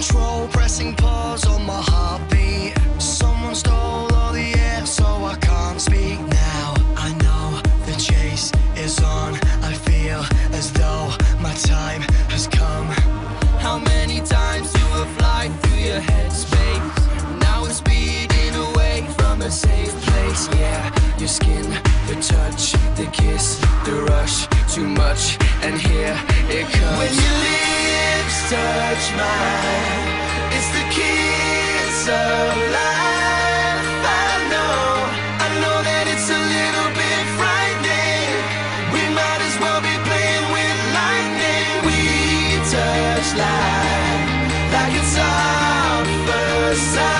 control, pressing pause on my heartbeat. Someone stole all the air, so I can't speak now. I know the chase is on. I feel as though my time has come. How many times do a fly through your headspace? Now we're speeding away from a safe place. Yeah, your skin, the touch, the kiss, the rush, too much, and here it comes. When you leave touch mine. It's the kiss of life. I know, I know that it's a little bit frightening. We might as well be playing with lightning. We touch life like it's our first sight.